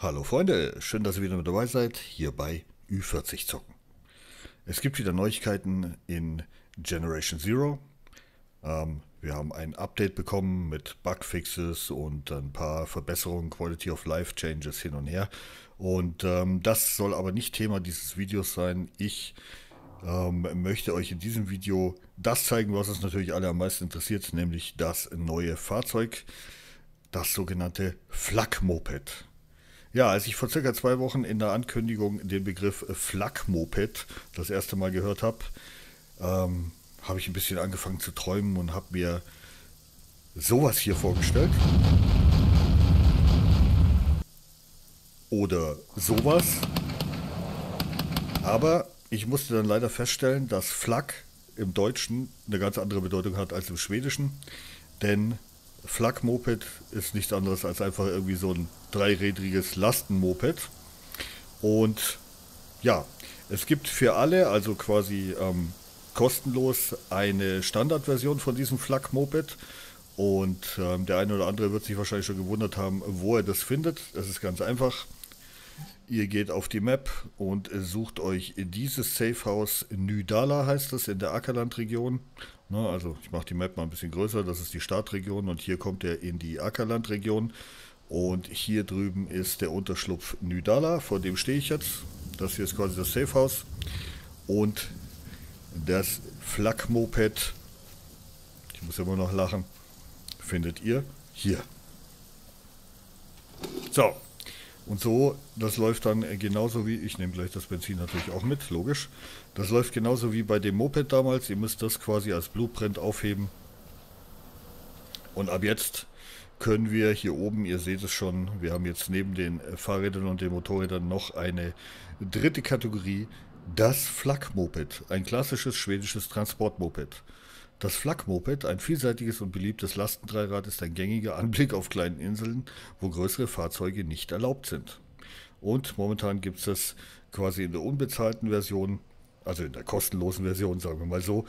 Hallo Freunde, schön, dass ihr wieder mit dabei seid, hier bei Ü40 Zocken. Es gibt wieder Neuigkeiten in Generation Zero. Ähm, wir haben ein Update bekommen mit Bugfixes und ein paar Verbesserungen, Quality of Life Changes hin und her. Und ähm, das soll aber nicht Thema dieses Videos sein. Ich ähm, möchte euch in diesem Video das zeigen, was uns natürlich alle am meisten interessiert, nämlich das neue Fahrzeug, das sogenannte Flak-Moped. Ja, als ich vor circa zwei Wochen in der Ankündigung den Begriff Flak-Moped das erste Mal gehört habe, ähm, habe ich ein bisschen angefangen zu träumen und habe mir sowas hier vorgestellt. Oder sowas. Aber ich musste dann leider feststellen, dass Flak im Deutschen eine ganz andere Bedeutung hat als im Schwedischen. Denn Flak-Moped ist nichts anderes als einfach irgendwie so ein dreirädriges Lastenmoped. Und ja, es gibt für alle, also quasi ähm, kostenlos, eine Standardversion von diesem Flak-Moped. Und ähm, der eine oder andere wird sich wahrscheinlich schon gewundert haben, wo er das findet. Das ist ganz einfach. Ihr geht auf die Map und sucht euch dieses Safehouse Nydala, heißt das, in der Ackerlandregion. Na, also ich mache die Map mal ein bisschen größer, das ist die Startregion und hier kommt er in die Ackerlandregion. Und hier drüben ist der Unterschlupf Nydala, vor dem stehe ich jetzt. Das hier ist quasi das Safehouse. Und das Flak-Moped, ich muss immer noch lachen, findet ihr hier. So, und so, das läuft dann genauso wie, ich nehme gleich das Benzin natürlich auch mit, logisch. Das läuft genauso wie bei dem Moped damals. Ihr müsst das quasi als Blueprint aufheben. Und ab jetzt können wir hier oben, ihr seht es schon, wir haben jetzt neben den Fahrrädern und den Motorrädern noch eine dritte Kategorie, das Flak-Moped, ein klassisches schwedisches Transportmoped. Das Flak-Moped, ein vielseitiges und beliebtes Lastendreirad, ist ein gängiger Anblick auf kleinen Inseln, wo größere Fahrzeuge nicht erlaubt sind. Und momentan gibt es das quasi in der unbezahlten Version, also in der kostenlosen Version, sagen wir mal so,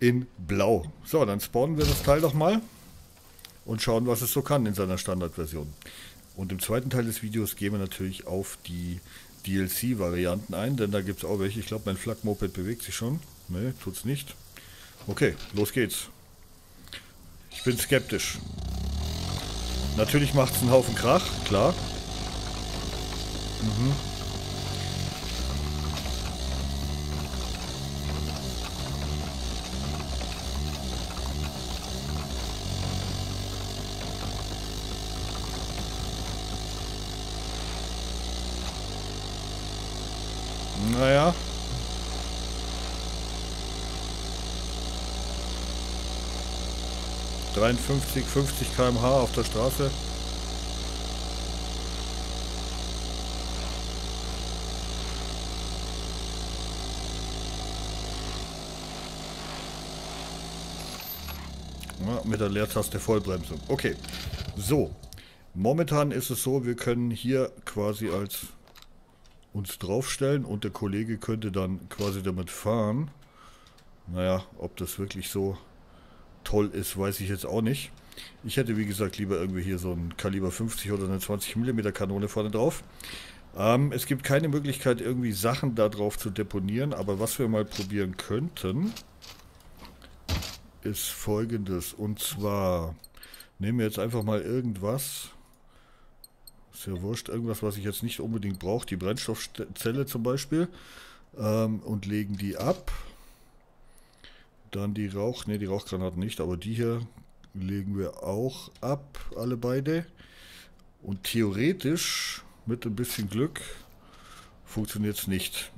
in Blau. So, dann spawnen wir das Teil doch mal und schauen, was es so kann in seiner Standardversion. Und im zweiten Teil des Videos gehen wir natürlich auf die DLC-Varianten ein, denn da gibt es auch welche. Ich glaube, mein Flak-Moped bewegt sich schon. Ne, tut's nicht. Okay, los geht's. Ich bin skeptisch. Natürlich macht es einen Haufen Krach, klar. Mhm. Naja. 53, 50 km/h auf der Straße. Ja, mit der Leertaste Vollbremsung. Okay, so. Momentan ist es so, wir können hier quasi als uns draufstellen und der Kollege könnte dann quasi damit fahren. Naja, ob das wirklich so toll ist, weiß ich jetzt auch nicht. Ich hätte, wie gesagt, lieber irgendwie hier so ein Kaliber 50 oder eine 20 mm Kanone vorne drauf. Ähm, es gibt keine Möglichkeit, irgendwie Sachen da drauf zu deponieren, aber was wir mal probieren könnten, ist folgendes. Und zwar nehmen wir jetzt einfach mal irgendwas. Ist ja wurscht, irgendwas, was ich jetzt nicht unbedingt brauche, die Brennstoffzelle zum Beispiel, ähm, und legen die ab. Dann die Rauch, ne, die Rauchgranaten nicht, aber die hier legen wir auch ab, alle beide. Und theoretisch, mit ein bisschen Glück, funktioniert es nicht.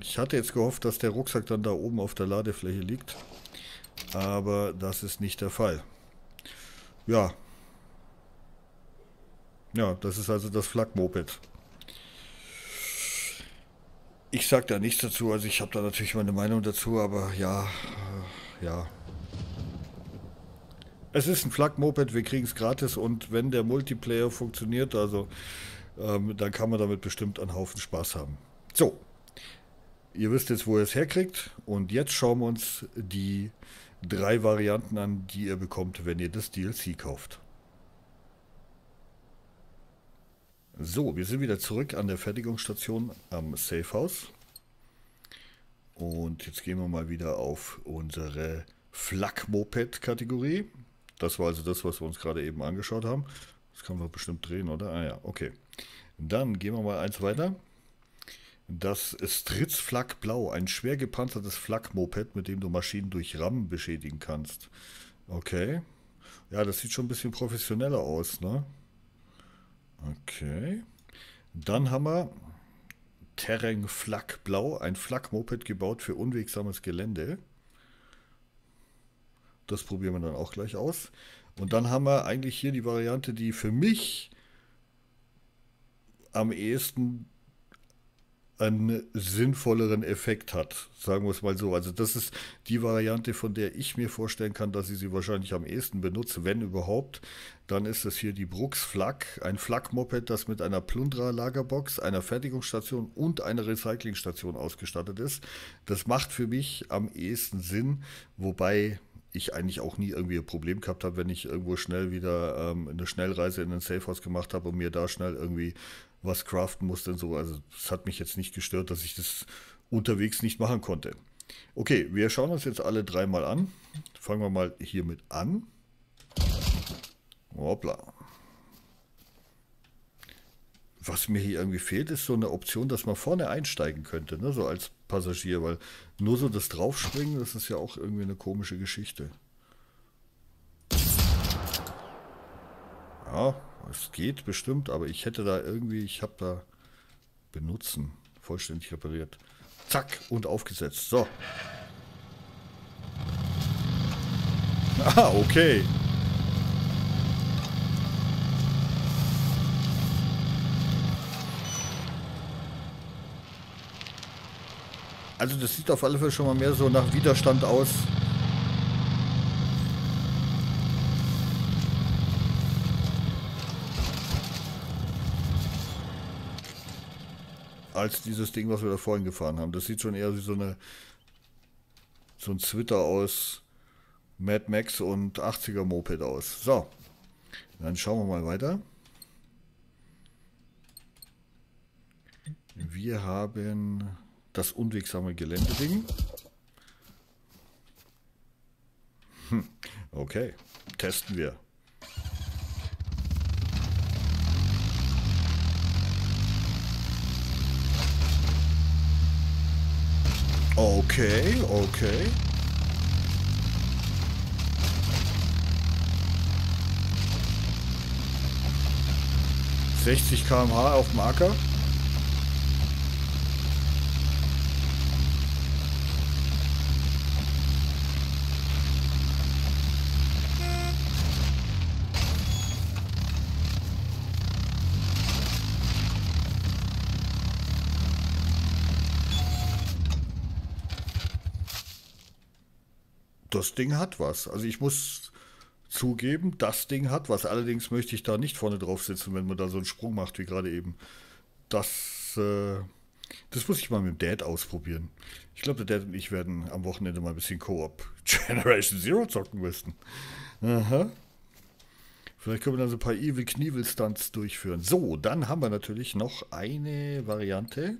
Ich hatte jetzt gehofft, dass der Rucksack dann da oben auf der Ladefläche liegt. Aber das ist nicht der Fall. Ja. Ja, das ist also das Flak-Moped. Ich sage da nichts dazu, also ich habe da natürlich meine Meinung dazu, aber ja, äh, ja. Es ist ein Flak-Moped, wir kriegen es gratis und wenn der Multiplayer funktioniert, also ähm, dann kann man damit bestimmt einen Haufen Spaß haben. So, ihr wisst jetzt, wo ihr es herkriegt und jetzt schauen wir uns die drei Varianten an, die ihr bekommt, wenn ihr das DLC kauft. So, wir sind wieder zurück an der Fertigungsstation am Safehouse. Und jetzt gehen wir mal wieder auf unsere Flak-Moped-Kategorie. Das war also das, was wir uns gerade eben angeschaut haben. Das kann man bestimmt drehen, oder? Ah ja, okay. Dann gehen wir mal eins weiter. Das Stritz Flak Blau, ein schwer gepanzertes Flak-Moped, mit dem du Maschinen durch Rammen beschädigen kannst. Okay. Ja, das sieht schon ein bisschen professioneller aus, ne? Okay. Dann haben wir Terrain Flak Blau, ein Flak-Moped gebaut für unwegsames Gelände. Das probieren wir dann auch gleich aus. Und dann haben wir eigentlich hier die Variante, die für mich am ehesten einen sinnvolleren Effekt hat. Sagen wir es mal so. Also das ist die Variante, von der ich mir vorstellen kann, dass ich sie wahrscheinlich am ehesten benutze, wenn überhaupt. Dann ist es hier die Brooks Flak, ein Flak-Moped, das mit einer Plundra-Lagerbox, einer Fertigungsstation und einer Recyclingstation ausgestattet ist. Das macht für mich am ehesten Sinn, wobei ich eigentlich auch nie irgendwie ein Problem gehabt habe, wenn ich irgendwo schnell wieder ähm, eine Schnellreise in ein Safehouse gemacht habe und mir da schnell irgendwie was craften musste und so. Also es hat mich jetzt nicht gestört, dass ich das unterwegs nicht machen konnte. Okay, wir schauen uns jetzt alle dreimal an. Fangen wir mal hiermit an. Hoppla. Was mir hier irgendwie fehlt, ist so eine Option, dass man vorne einsteigen könnte, ne? so als Passagier, weil nur so das Draufspringen, das ist ja auch irgendwie eine komische Geschichte. Ja, es geht bestimmt, aber ich hätte da irgendwie, ich habe da benutzen, vollständig repariert. Zack und aufgesetzt. So. Ah, okay. Also das sieht auf alle Fälle schon mal mehr so nach Widerstand aus. Als dieses Ding, was wir da vorhin gefahren haben. Das sieht schon eher wie so eine so ein Zwitter aus Mad Max und 80er Moped aus. So, dann schauen wir mal weiter. Wir haben das unwegsame Geländeding. Hm, okay, testen wir. Okay, okay. Sechzig km/h auf Marker. Das Ding hat was. Also ich muss zugeben, das Ding hat was. Allerdings möchte ich da nicht vorne drauf sitzen, wenn man da so einen Sprung macht, wie gerade eben. Das, äh, das muss ich mal mit dem Dad ausprobieren. Ich glaube, der Dad und ich werden am Wochenende mal ein bisschen Koop Generation Zero zocken müssen. Aha. Vielleicht können wir dann so ein paar Evil Knievel Stunts durchführen. So, dann haben wir natürlich noch eine Variante.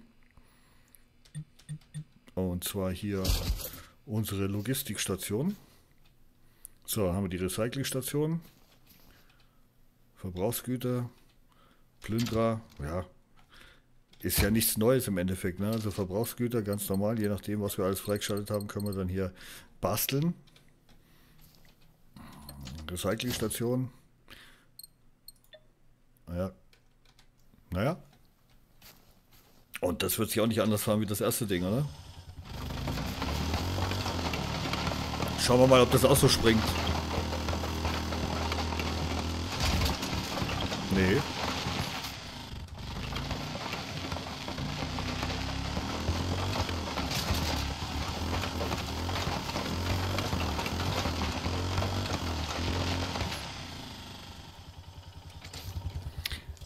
Und zwar hier unsere Logistikstation. So, haben wir die Recyclingstation. Verbrauchsgüter, Plünderer, ja, ist ja nichts Neues im Endeffekt. Ne? Also Verbrauchsgüter, ganz normal, je nachdem, was wir alles freigeschaltet haben, können wir dann hier basteln. Recyclingstation. Naja. Naja. Und das wird sich auch nicht anders fahren wie das erste Ding, oder? Schauen wir mal, ob das auch so springt. Nee.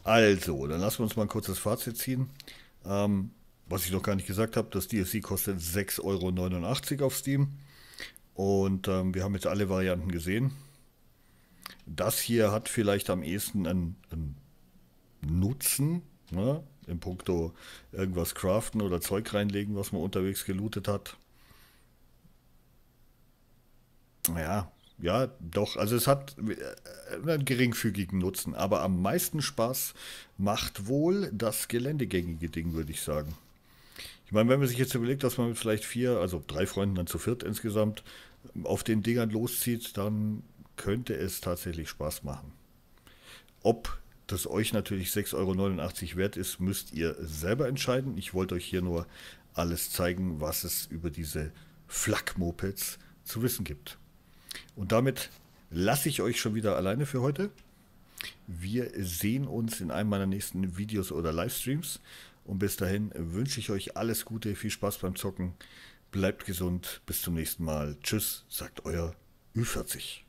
Also, dann lassen wir uns mal ein kurzes Fazit ziehen. Ähm, was ich noch gar nicht gesagt habe, das DLC kostet 6,89 Euro auf Steam. Und ähm, wir haben jetzt alle Varianten gesehen. Das hier hat vielleicht am ehesten einen, einen nutzen, ne? in puncto irgendwas craften oder Zeug reinlegen, was man unterwegs gelootet hat. Ja, ja, doch. Also es hat äh, einen geringfügigen Nutzen, aber am meisten Spaß macht wohl das geländegängige Ding, würde ich sagen. Ich meine, wenn man sich jetzt überlegt, dass man mit vielleicht vier, also drei Freunden dann zu viert insgesamt auf den Dingern loszieht, dann könnte es tatsächlich Spaß machen. Ob das euch natürlich 6,89 Euro wert ist, müsst ihr selber entscheiden. Ich wollte euch hier nur alles zeigen, was es über diese Flak-Mopeds zu wissen gibt. Und damit lasse ich euch schon wieder alleine für heute. Wir sehen uns in einem meiner nächsten Videos oder Livestreams. Und bis dahin wünsche ich euch alles Gute, viel Spaß beim Zocken. Bleibt gesund, bis zum nächsten Mal. Tschüss, sagt euer Ü40.